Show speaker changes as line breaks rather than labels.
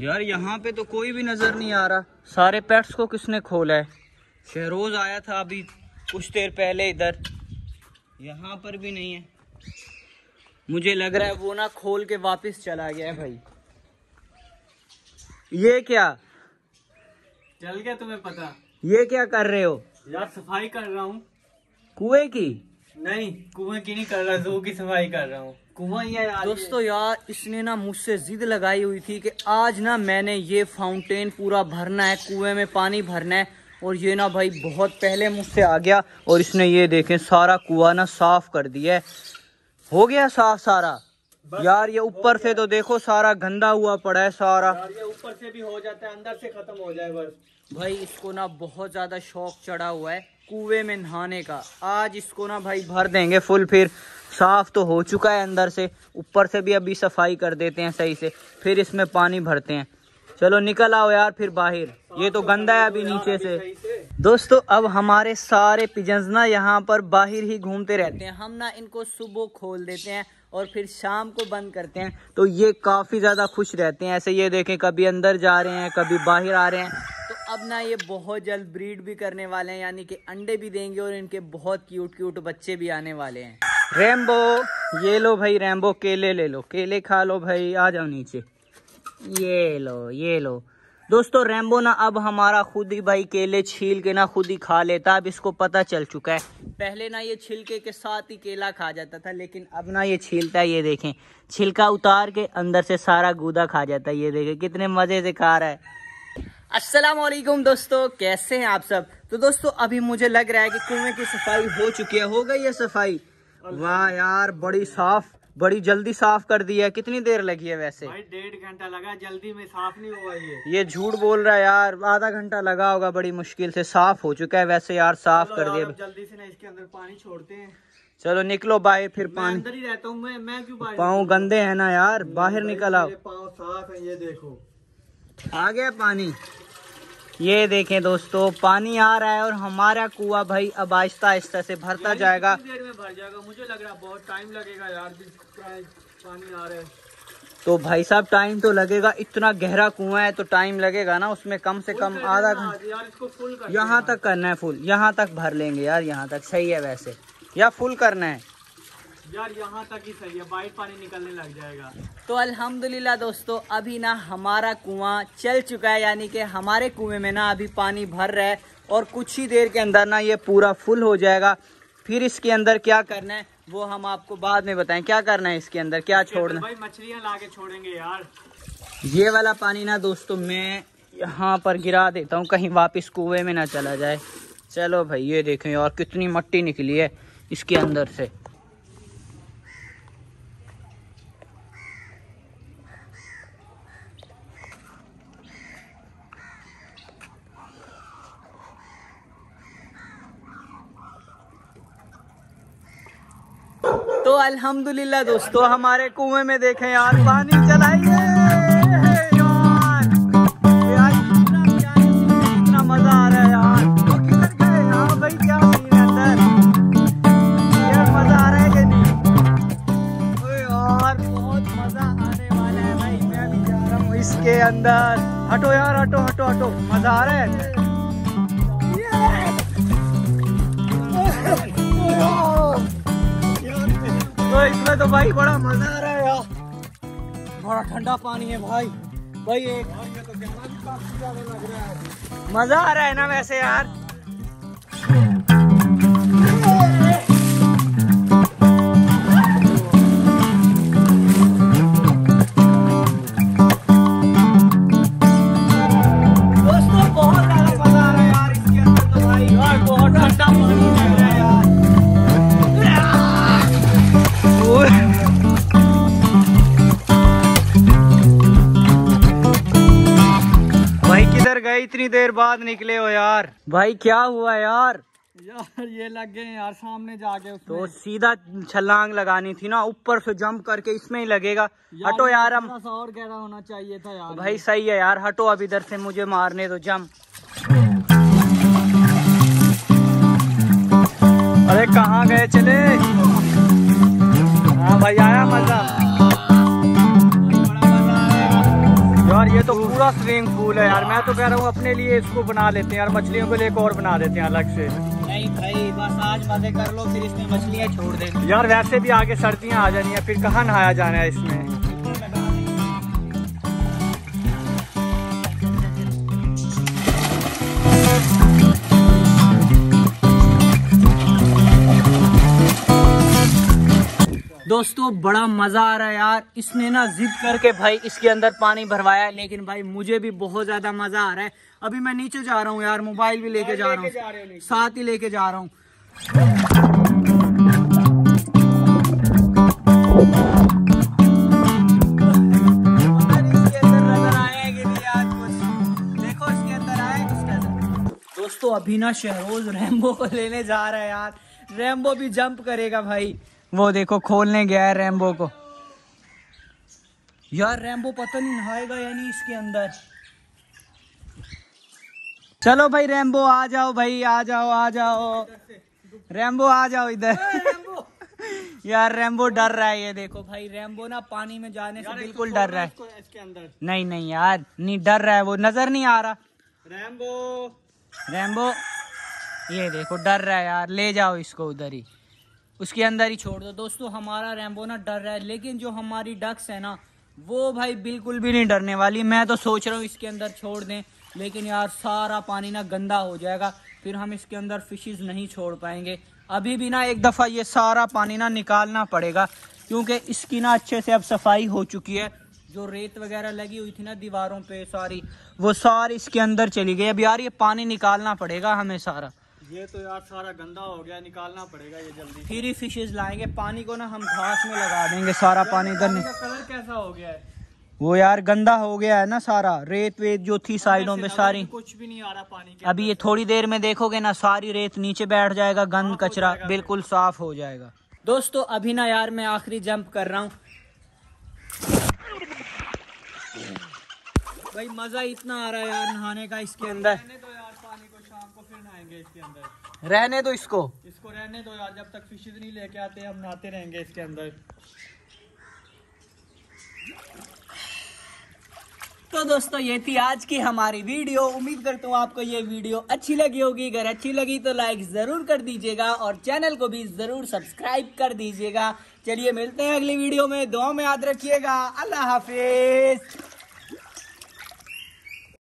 यार यहाँ पे तो कोई भी नज़र नहीं आ रहा। सारे पेट्स को किसने खोला है? शहरोज आया था अभी कुछ देर पहले इधर। यहाँ पर भी नहीं है। मुझे लग रहा है वो ना खोल के वापस चला गया है भाई। ये क्या?
चल गया तुम्हें पता।
ये क्या कर रहे हो?
यार सफ़ाई कर रहा हूँ।
कुएँ की?
नहीं कुएँ की नहीं कर रहा जू की सफ़ाई कर रहा हूँ। कुआँ ही है यार
दोस्तों यार इसने ना मुझसे जिद लगाई हुई थी कि आज ना मैंने ये फाउंटेन पूरा भरना है कुएँ में पानी भरना है और ये ना भाई बहुत पहले मुझसे आ गया और इसने ये देखें सारा कुआ ना साफ़ कर दिया है। हो गया साफ़ सारा? यार ये ऊपर से तो देखो सारा गंदा हुआ पड़ा है सारा।
ये ऊपर से भी हो जाता है अंदर से खत्म हो जाए बस।
भाई इसको ना बहुत ज़्यादा शौक चढ़ा हुआ है कुएँ में नहाने का। आज इसको ना भाई भर देंगे फुल फिर साफ़ तो हो चुका है अंदर से, ऊपर से भी अभी सफ़ाई कर देते हैं सही से, फिर इसमें पानी भरते हैं। चलो निकल आओ यार फिर बाहर, ये तो गंदा है अभी नीचे से। दोस्तों, अब हमारे सारे पिजन्स ना यहाँ पर बाहर ही घूमते रहते हैं। हम ना इनको सुबह खोल देते हैं और फिर शाम को बंद करते हैं। तो ये काफ़ी ज़्यादा खुश रहते हैं। ऐसे ये देखें, कभी अंदर जा रहे हैं, कभी बाहर आ रहे हैं। तो अब ना ये बहुत जल्द ब्रीड भी करने वाले हैं, यानी कि अंडे भी देंगे और इनके बहुत क्यूट क्यूट बच्चे भी आने वाले हैं। रेम्बो ये लो भाई रेम्बो केले ले लो। केले खा लो भाई, आ जाओ नीचे। ये लो ये लो। दोस्तों रैम्बो ना अब हमारा खुद ही भाई केले छील के ना खुद ही खा लेता। अब इसको पता चल चुका है। पहले ना ये छिलके के साथ ही केला खा जाता था, लेकिन अब ना ये छीलता है, ये देखें। छिलका उतार के अंदर से सारा गूदा खा जाता है, ये देखें। कितने मज़े से खा रहा है। वालेकुम दोस्तों, कैसे हैं आप सब? तो दोस्तों, अभी मुझे लग रहा है कि कुएँ की सफ़ाई हो चुकी है। हो गई है सफ़ाई? वाह यार बड़ी साफ़ बड़ी जल्दी साफ़ कर दी है। कितनी देर लगी है वैसे?
भाई डेढ़ घंटा लगा जल्दी में साफ़ नहीं हुआ ये।
ये झूठ बोल रहा है यार आधा घंटा लगा होगा बड़ी मुश्किल से साफ़ हो चुका है वैसे यार साफ़ कर दिया।
जल्दी से ना इसके अंदर पानी छोड़ते हैं।
चलो निकलो बाहर फिर पानी।
अंदर ही रहता हूँ मैं मैं क्यों बाहर
पाँव गंदे हैं ना यार बाहर निकल आओ।
पाँव साफ़ है ये देखो।
आ गया पानी। ये देखें दोस्तों पानी आ रहा है और हमारा कुआ भाई अब आहिस्ता आहिस्ता से भरता जाएगा।
देर में भर जाएगा मुझे लग रहा है बहुत टाइम लगेगा यार पानी आ रहा है।
तो भाई साहब टाइम तो लगेगा इतना गहरा कुआँ है तो टाइम लगेगा ना उसमें कम से कम आधा घंटा यहाँ तक करना है फुल यहाँ तक भर लेंगे यार यहाँ तक सही है वैसे। या फुल करना है।
यार यहाँ तक ही सही है बाहर पानी निकलने लग जाएगा।
तो अल्हम्दुलिल्लाह दोस्तों अभी ना हमारा कुआँ चल चुका है यानी कि हमारे कुएँ में ना अभी पानी भर रहा है और कुछ ही देर के अंदर ना ये पूरा फुल हो जाएगा। फिर इसके अंदर क्या करना है वो हम आपको बाद में बताएँ। क्या करना है इसके अंदर? क्या छोड़ना?
भाई मछलियाँ ला के छोड़ेंगे यार।
ये वाला पानी ना दोस्तों मैं यहाँ पर गिरा देता हूँ कहीं वापस कुएँ में ना चला जाए। चलो भाई ये देखें और कितनी मट्टी निकली है इसके अंदर से। तो अल्हम्दुलिल्लाह दोस्तों, हमारे कुएँ में देखें यार, पानी चलाइए। यार मज़ा आ रहा है यार। हाँ। बहुत मज़ा आने वाला भाई। मैं भी जा रहा हूँ इसके अंदर। हटो यार, हटो हटो हटो। मज़ा आ रहा है? भाई बड़ा मज़ा आ रहा है यार। बड़ा ठंडा पानी है भाई। भाई एक मज़ा आ रहा है ना वैसे यार? इतनी देर बाद निकले हो यार। भाई क्या हुआ यार?
यार ये लग गए यार सामने जाके उसमें।
तो सीधा छलांग लगानी थी ना ऊपर से जंप करके इसमें ही लगेगा। यार हटो यार हम
और गहरा होना चाहिए था यार।
भाई सही है यार हटो अब इधर से मुझे मारने दो जंप अरे कहाँ गए चले? हाँ भाई आया मज़ा।
ये तो पूरा स्विमिंग पूल है यार। मैं तो कह रहा हूँ अपने लिए इसको बना लेते हैं यार मछलियों के लिए एक और बना देते हैं अलग से।
नहीं भाई बस आज मज़े कर लो फिर इसमें मछलियाँ छोड़ दे
यार वैसे भी आगे सर्दियाँ आ जानी है फिर कहाँ नहाया जाना है इसमें?
दोस्तों, बड़ा मज़ा आ रहा है यार। इसने ना जिद करके भाई इसके अंदर पानी भरवाया है, लेकिन भाई मुझे भी बहुत ज़्यादा मज़ा आ रहा है। अभी मैं नीचे जा रहा हूँ यार, मोबाइल भी लेके जा रहा हूँ। साथ ही लेके जा रहा हूँ। दोस्तों, अभी ना शहरोज रैम्बो को लेने जा रहा है यार। रैम्बो भी जंप करेगा भाई। वो देखो खोलने गया है रैम्बो को। यार रैम्बो पता नहीं नहाएगा या नहीं इसके अंदर। चलो भाई रैम्बो आ जाओ भाई आ जाओ आ जाओ। रैम्बो आ जाओ इधर। यार रैम्बो डर रहा है ये देखो। भाई रैम्बो ना पानी में जाने से बिल्कुल डर रहा है।
इसके अंदर।
नहीं नहीं यार नहीं डर रहा है वो नज़र नहीं आ रहा।
रैम्बो
रैम्बो ये देखो डर रहा है यार ले जाओ इसको उधर ही। उसके अंदर ही छोड़ दो। दोस्तों, हमारा रैम्बो ना डर रहा है, लेकिन जो हमारी डक्स है ना, वो भाई बिल्कुल भी नहीं डरने वाली। मैं तो सोच रहा हूँ इसके अंदर छोड़ दें, लेकिन यार सारा पानी ना गंदा हो जाएगा, फिर हम इसके अंदर फिशेज नहीं छोड़ पाएँगे। अभी भी ना एक दफ़ा ये सारा पानी ना निकालना पड़ेगा, क्योंकि इसकी ना अच्छे से अब सफ़ाई हो चुकी है। जो रेत वगैरह लगी हुई थी ना दीवारों पे सारी, वो सारी इसके अंदर चली गई। अब यार ये पानी निकालना पड़ेगा हमें सारा।
ये तो यार सारा गंदा हो गया निकालना पड़ेगा ये जल्दी।
फिर ही फिशेज लाएँगे पानी को ना हम घास में लगा देंगे सारा पानी इधर नहीं।
कलर कैसा हो गया है?
वो यार गंदा हो गया है ना सारा रेत वेत जो थी साइडों में सारी।
कुछ भी नहीं आ रहा पानी के
अभी ये थोड़ी देर में देखोगे ना सारी रेत नीचे बैठ जाएगा गंद कचरा बिल्कुल। साफ़ हो जाएगा। दोस्तों अभी ना यार मैं आखिरी जंप कर रहा हूँ। भाई मज़ा इतना आ रहा है यार नहाने का इसके अंदर।
पानी को शाम को फिर नहाएँगे इसके अंदर।
रहने दो इसको।
इसको रहने दो यार जब तक फिशेज नहीं लेके आते हम नहाते रहेंगे इसके अंदर।
तो दोस्तों ये थी आज की हमारी वीडियो। उम्मीद करता हूँ आपको ये वीडियो अच्छी लगी होगी। अगर अच्छी लगी तो लाइक ज़रूर कर दीजिएगा और चैनल को भी ज़रूर सब्सक्राइब कर दीजिएगा। चलिए मिलते हैं अगली वीडियो में। दो में याद रखिएगा। अल्लाह हाफिज।